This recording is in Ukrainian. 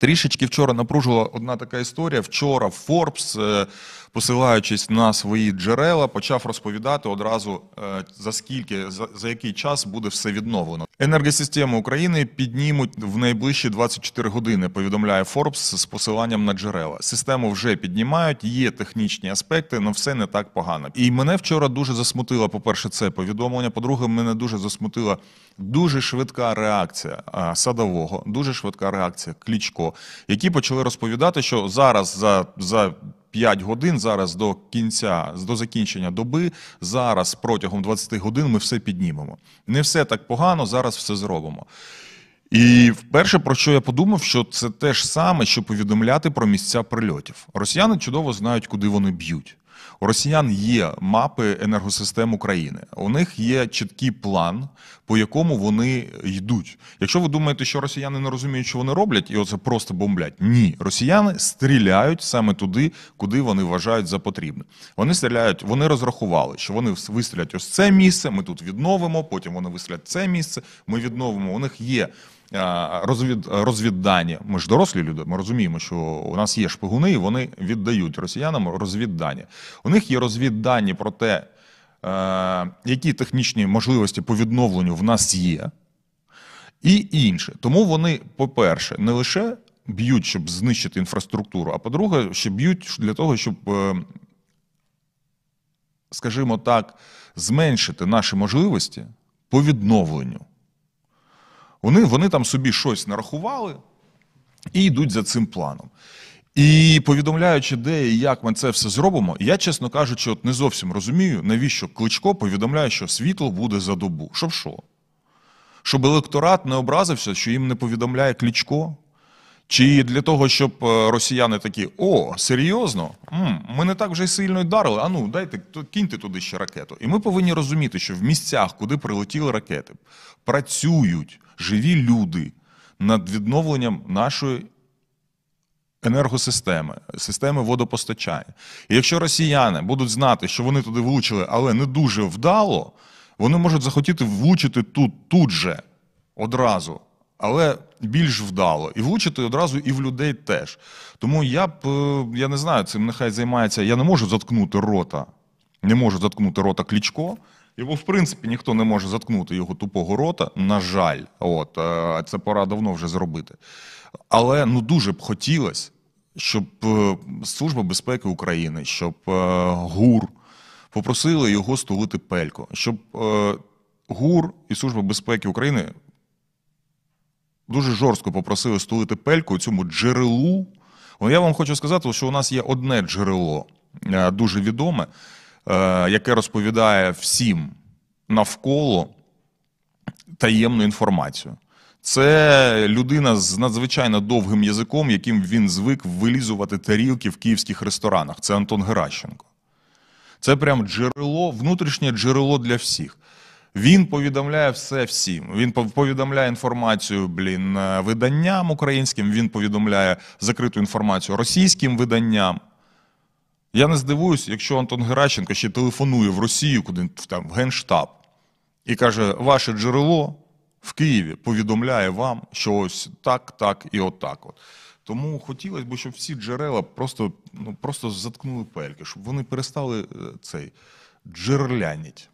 Трішечки вчора напружила одна така історія. Вчора Forbes, е, посилаючись на свої джерела, почав розповідати одразу е, за скільки, за, за який час буде все відновлено. Енергосистеми України піднімуть в найближчі 24 години. Повідомляє Forbes з посиланням на джерела. Систему вже піднімають. Є технічні аспекти, але все не так погано. І мене вчора дуже засмутило. По перше, це повідомлення. По-друге, мене дуже засмутила дуже швидка реакція садового, дуже швидка реакція Клічко, які почали розповідати, що зараз за, за 5 годин, зараз до кінця, до закінчення доби, зараз протягом 20 годин ми все піднімемо. Не все так погано, зараз все зробимо. І вперше про що я подумав, що це те ж саме, що повідомляти про місця прильотів. Росіяни чудово знають, куди вони б'ють. У росіян є мапи енергосистем України. У них є чіткий план, по якому вони йдуть. Якщо ви думаєте, що росіяни не розуміють, що вони роблять, і оце просто бомблять. Ні, росіяни стріляють саме туди, куди вони вважають за потрібне. Вони стріляють, вони розрахували, що вони вистрілять ось це місце. Ми тут відновимо. Потім вони вистрілять це місце. Ми відновимо. У них є. А, Розвід, розвіддані. Ми ж дорослі люди. Ми розуміємо, що у нас є шпигуни, і вони віддають росіянам розвіддані. У них є розвіддані про те, е, які технічні можливості по відновленню в нас є, і інше. Тому вони, по-перше, не лише б'ють, щоб знищити інфраструктуру, а по-друге, ще б'ють для того, щоб, е, скажімо так, зменшити наші можливості по відновленню. Вони, вони там собі щось нарахували і йдуть за цим планом. І повідомляючи, де і як ми це все зробимо, я, чесно кажучи, от не зовсім розумію, навіщо Кличко повідомляє, що світло буде за добу. Щоб що? Щоб електорат не образився, що їм не повідомляє Кличко? Чи для того, щоб е, росіяни такі, о, серйозно? М, ми не так вже сильно й дарили. А ну, дайте, киньте туди ще ракету. І ми повинні розуміти, що в місцях, куди прилетіли ракети, працюють живі люди над відновленням нашої енергосистеми, системи водопостачання. І якщо росіяни будуть знати, що вони туди влучили, але не дуже вдало, вони можуть захотіти влучити тут, тут же одразу. Але більш вдало і влучити одразу і в людей теж. Тому я б е, я не знаю, цим нехай займається. Я не можу заткнути рота, не можу заткнути рота Клічко. Його, в принципі, ніхто не може заткнути його тупого рота. На жаль, от е, це пора давно вже зробити. Але ну дуже б хотілося, щоб е, Служба безпеки України, щоб е, ГУР попросили його стулити пелько, щоб ГУР і Служба безпеки України дуже жорстко попросили стулити пельку цьому джерелу. Ну, Я вам хочу сказати, що у нас є одне джерело дуже відоме, яке розповідає всім навколо таємну інформацію. Це людина з надзвичайно довгим язиком, яким він звик вилізувати тарілки в київських ресторанах. Це Антон Геращенко. Це прям джерело, внутрішнє джерело для всіх. Він повідомляє все всім. Він повідомляє інформацію блін, е, виданням українським, він повідомляє закриту інформацію російським виданням. Я не здивуюсь, якщо Антон Геращенко ще телефонує в Росію, куди там в Генштаб, і каже: ваше джерело в Києві повідомляє вам, що ось так, так і отак. От. Тому хотілося б, щоб всі джерела просто, ну, просто заткнули пельки, щоб вони перестали е, цей джереляніть.